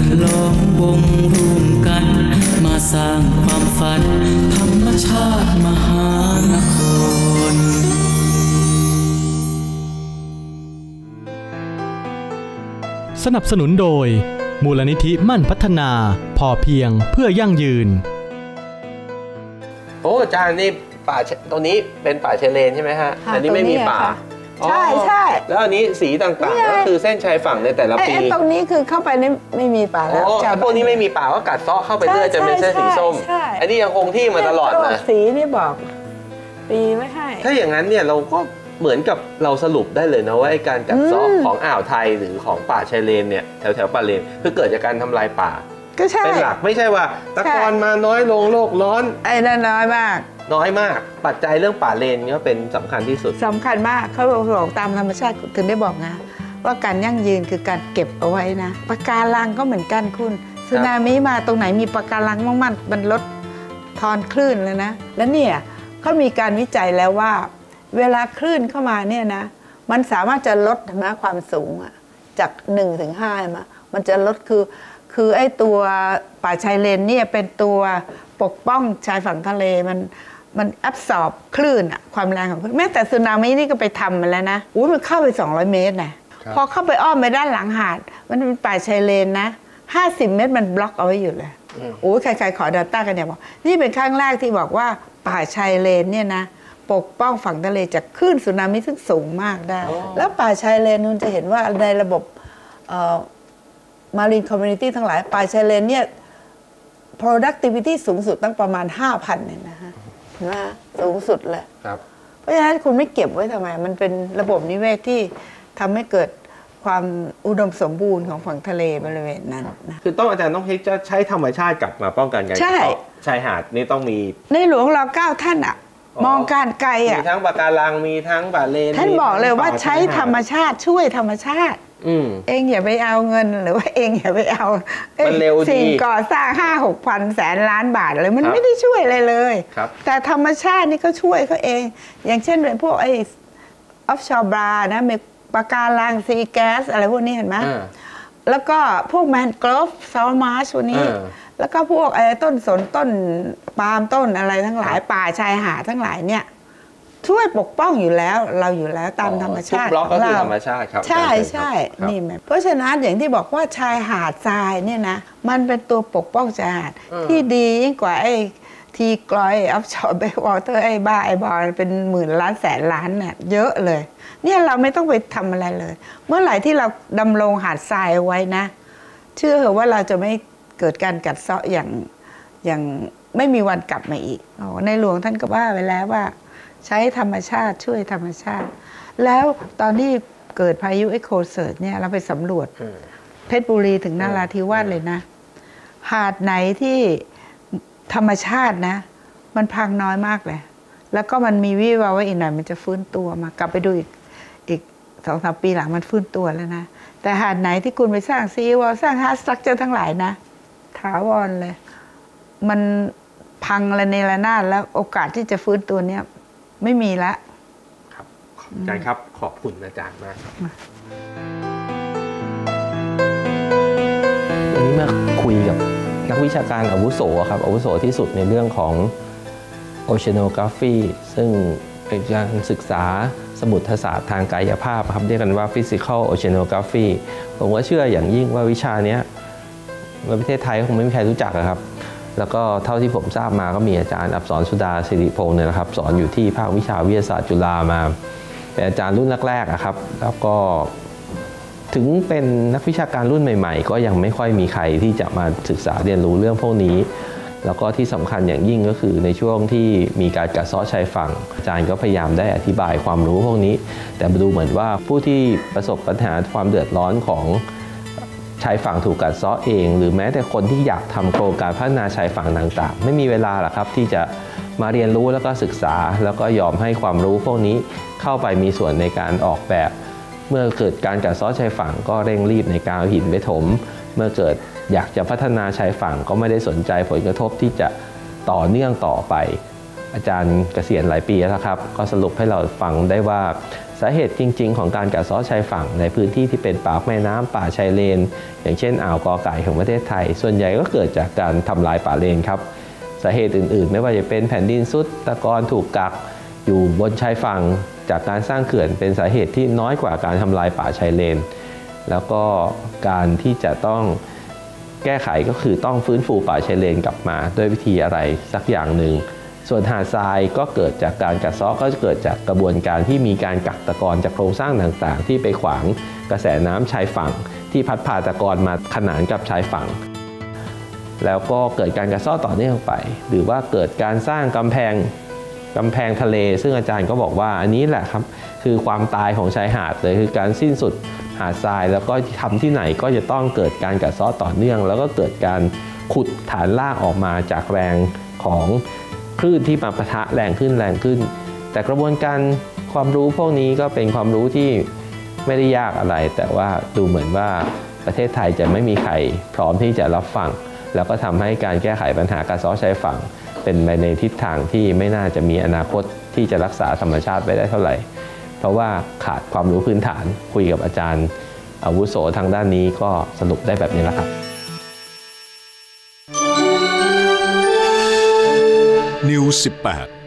ดล้อมวงรวมกัน มาสร้างความฝัน ธรรมชาติมหานครสนับสนุนโดย มูลนิธิมั่นพัฒนา พอเพียงเพื่อยั่งยืน โอ้อาจารย์นี่ป่าชตรงนี้เป็นป่าชายเลนใช่ไหมฮะค่ะอันนี้ไม่มีตรงนี้ป่าค่ะอ๋อ ใช่ใช่แล้วอันนี้สีต่างนี่ๆไงก็คือเส้นชายฝั่งในแต่ละไอ้ปีไอ้ตรงนี้คือเข้าไปนี่ไม่มีป่าอ๋แล้วอชาวพวกนี้ไม่มีป่าก็กัดเซาะเข้าไปเรื่อยจนเป็นเส้นสีส้มใช่ใช่อันนี้ยังคงที่มาตลอดเนี่ยนะสีนี่บอกปีไม่ให้ ถ้าอย่างนั้นเนี่ยเราก็เหมือนกับเราสรุปได้เลยนะว่าไอ้การกัดเซาะอืมของอ่าวไทยหรือของป่าชายเลนเนี่ยแถวแถวๆป่าเลนคือเกิดจากการทำลายป่าก็ใช่เป็นหลักไม่ใช่ว่าตะใช่กอนมาน้อยลงโลกร้อน ไอ้นั่นน้อยมาก น้อยมาก ปัจจัยเรื่องป่าเลนก็เป็นสำคัญที่สุดสำคัญมากเขาบอกตามธรรมชาติถึงได้บอกนะว่าการยั่งยืนคือการเก็บเอาไว้นะปะการังก็เหมือนกันคุณสึนามิมาตรงไหนมีปะการังมั่งมันมันลดทอนคลื่นเลยนะ แล้วเนี่ยเขามีการวิจัยแล้วว่า เวลาคลื่นเข้ามาเนี่ยนะ มันสามารถจะลดนะความสูงอะจาก1ถึง5มามันจะลดคือคือไอ้ตัวป่าชายเลนเนี่ยเป็นตัวปกป้องชายฝั่งทะเลมัน มันแอบสอบคลื่นอะความแรงของคลื่นแม้แต่สึนามินี่ก็ไปทำมาแล้วนะอุ้ยมันเข้าไป 200 เมตรนะพอเข้าไปอ้อมไปด้านหลังหาด มันเป็นป่าชายเลนนะ 50 เมตรมันบล็อกเอาไว้อยู่เลยอืมโอ้ยใครๆขอดัตต้ากันเนี่ยบอกนี่เป็นครั้งแรกที่บอกว่าป่าชายเลนเนี่ยนะปกป้องฝั่งทะเลจากคลื่นสึนามิซึ่งสูงมากได้ แล้วป่าชายเลน nun จะเห็นว่าในระบบmarine community ทั้งหลายป่าชายเลนเนี่ย productivity สูงสุดตั้งประมาณ 5,000เนี่ยนะฮะเห็ นไหมฮะสูงสุดเลยครับ เพราะฉะนั้นคุณไม่เก็บไว้ทำไม มันเป็นระบบนิเวศที่ทำให้เกิดความอุดมสมบูรณ์ของฝั่งทะเลบริเวณนั้นนะคือต้องอาจารย์ต้องจะใช้ธรรมชาติกลับมาป้องกันการใช่กัดเซาะชายหาดนี่ต้องมี ในหลวงรอเก้าท่านอะอ๋อมองการไกลมีอะทั้งปะการังมีทั้งป่าเลนท่านมีบอกเลยทั้งว่าป่ใช้ธรรมชาติช่วยธรรมชาติอืม เองอย่าไปเอาเงินหรือว่าเองอย่าไปเอาอ้ยมันเร็วดีสิ่งก่อสร้างห้าหกพันแสนล้านบาทเลยมันครับไม่ได้ช่วยอะไรเลยครับแต่ธรรมชาตินี่ก็ช่วยเขาเอง อย่างเช่นเป็นพวกไอ้ offshore bar นะมีปะการัง seagrass อะไรพวกนี้เห็นไหมอ่าแล้วก็พวก mangrove salt marsh พวกนี้เออแล้วก็พวกไอ้ต้นสนต้นปาล์มต้นอะไรทั้งหลายป่าชายหาดทั้งหลายเนี่ย ช่วยปกป้องอยู่แล้วเราอยู่แล้วตามธรรมชาติทุกบล็อกขก็องคือเราธรรมชาติครับ ใช่อาจารย์ใช่ครับนี่แม่เพราะฉะนั้นอย่างที่บอกว่าชายหาดทรายเนี่ยนะมันเป็นตัวปกป้องชายหาดเออที่ดียิ่งกว่าไอ้ทีกรอยออฟชอร์เบวอเตอร์ไอ้บ้าไอ้บอลเป็นหมื่นล้านแสนล้านเนี่ยเยอะเลย เนี่ยเราไม่ต้องไปทำอะไรเลย เมื่อไหร่ที่เราดำรงหาดทรายเอาไว้นะ เชื่อเหอะว่าเราจะไม่เกิดการกัดเซาะอย่างอย่างไม่มีวันกลับมาอีกอ๋อในหลวงท่านก็ว่าไว้แล้วว่า ใช้ธรรมชาติช่วยธรรมชาติ แล้วตอนที่เกิดพายุไอโคเซิร์ตเนี่ยเราไปสำรวจอืมเพชรบุรีถึงนาราธิวาสเลยนะ หาดไหนที่ธรรมชาตินะ มันพังน้อยมากเลย แล้วก็มันมีวิแววว่าอีกหน่อยมันจะฟื้นตัวมากลับไปดูอีกอีกสองสามปีหลังมันฟื้นตัวแล้วนะ แต่หาดไหนที่คุณไปสร้าง seawall สร้าง hard structure ทั้งหลายนะถาวรเลย มันพังระเนระนาดแล้วโอกาสที่จะฟื้นตัวเนี้ย ไม่มีละครับอาจารย์ครับขอบคุณอาจารย์มากครับวันนี้มาคุยกับนักวิชาการอาวุโสครับอาวุโสที่สุดในเรื่องของ Oceanography ซึ่งเป็นการศึกษาสมุทรศาสตร์ทางกายภาพครับเรียกกันว่า Physical Oceanography ผมก็เชื่ออย่างยิ่งว่าวิชาเนี้ยในประเทศไทยคงไม่มีใครรู้จักอะครับ แล้วก็เท่าที่ผมทราบมาก็มีอาจารย์อับสรสุดาสิริพงศ์เนี่ยนะครับ สอนอยู่ที่ภาควิชาวิทยาศาสตร์จุฬามาเป็นอาจารย์รุ่นแรกๆอะครับ แล้วก็ถึงเป็นนักวิชาการรุ่นใหม่ ๆ ก็ยังไม่ค่อยมีใครที่จะมาศึกษาเรียนรู้เรื่องพวกนี้ แล้วก็ที่สำคัญอย่างยิ่งก็คือในช่วงที่มีการกัดซาะชายฝั่ง อาจารย์ก็พยายามได้อธิบายความรู้พวกนี้ แต่ดูเหมือนว่าผู้ที่ประสบปัญหาความเดือดร้อนของ ชายฝั่งถูกกัดเซาะเอง หรือแม้แต่คนที่อยากทำโครงการพัฒนาชายฝั่งต่างๆ ไม่มีเวลาหรอกครับที่จะมาเรียนรู้แล้วก็ศึกษา แล้วก็ยอมให้ความรู้พวกนี้เข้าไปมีส่วนในการออกแบบ เมื่อเกิดการกัดเซาะชายฝั่งก็เร่งรีบในการเอาหินไปถม เมื่อเกิดอยากจะพัฒนาชายฝั่งก็ไม่ได้สนใจผลกระทบที่จะต่อเนื่องต่อไป อาจารย์เกษียณหลายปีแล้วครับ ก็สรุปให้เราฟังได้ว่า สาเหตุจริง ๆ ของการกัดเซาะชายฝั่งในพื้นที่ที่เป็นป่าแม่น้ำป่าชายเลน อย่างเช่นอ่าวกอไก่ของประเทศไทย ส่วนใหญ่ก็เกิดจากการทำลายป่าเลนครับสาเหตุอื่นๆ ไม่ว่าจะเป็นแผ่นดินซุดตะกอนถูกกักอยู่บนชายฝั่งจากการสร้างเขื่อนเป็นสาเหตุที่น้อยกว่าการทำลายป่าชายเลน แล้วก็การที่จะต้องแก้ไขก็คือต้องฟื้นฟูป่าชายเลนกลับมา ด้วยวิธีอะไรสักอย่างหนึ่ง ส่วนหาดทรายก็เกิดจากการกัดเซาะก็จะเกิดจากกระบวนการที่มีการกักตะกอนจากโครงสร้างต่างๆ ที่ไปขวางกระแสน้ำชายฝั่ง ที่พัดพาตะกอนมาขนานกับชายฝั่ง แล้วก็เกิดการกระเซาะต่อเนื่องไป หรือว่าเกิดการสร้างกำแพงกำแพงทะเล ซึ่งอาจารย์ก็บอกว่าอันนี้แหละครับคือความตายของชายหาดเลยคือการสิ้นสุดหาดทราย แล้วก็ทำที่ไหนก็จะต้องเกิดการกัดเซาะต่อเนื่อง แล้วก็เกิดการขุดฐานลากออกมาจากแรงของ คลื่นที่มาปะทะแรงขึ้นแรงขึ้น แต่กระบวนการความรู้พวกนี้ก็เป็นความรู้ที่ไม่ได้ยากอะไร แต่ว่าดูเหมือนว่าประเทศไทยจะไม่มีใครพร้อมที่จะรับฟัง แล้วก็ทำให้การแก้ไขปัญหาการซ้อชายฝั่ง เป็นไปในทิศทางที่ไม่น่าจะมีอนาคตที่จะรักษาธรรมชาติไว้ได้เท่าไหร่ เพราะว่าขาดความรู้พื้นฐานคุยกับอาจารย์ อาวุโสทางด้านนี้ก็สรุปได้แบบนี้แหละครับ News 18